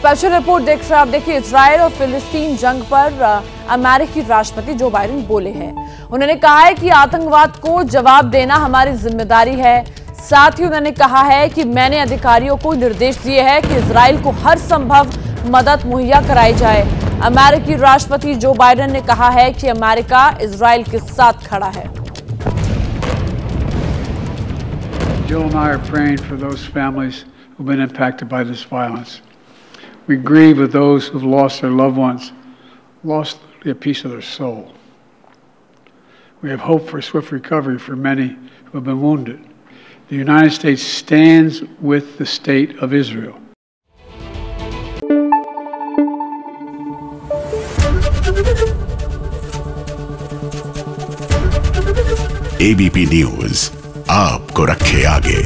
Special report देख रहे आप, देखिए इसराइल और फिलिस्तीन जंग पर अमेरिकी राष्ट्रपति जो बाइडेन बोले हैं। उन्होंने कहा है कि आतंकवाद को जवाब देना हमारी ज़िम्मेदारी है। साथ ही उन्होंने कहा है कि मैंने अधिकारियों को निर्देश दिए हैं कि इसराइल को हर संभव मदद मुहैया कराई जाए। अमेरिकी राष्ट्रपति जो बाइडेन ने कहा है कि अमेरिका इसराइल के साथ खड़ा है। Jill and I are praying for those families who've been impacted by this violence. We grieve with those who've lost their loved ones, lost a piece of their soul. We have hope for swift recovery for many who have been wounded. The United States stands with the state of Israel. ABP news आपको रखे आगे